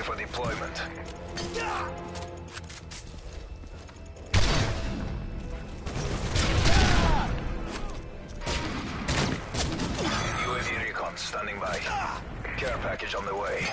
deployment. UAV recon standing by. Care package on the way.